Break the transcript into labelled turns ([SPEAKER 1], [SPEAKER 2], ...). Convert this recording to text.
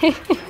[SPEAKER 1] Hehehe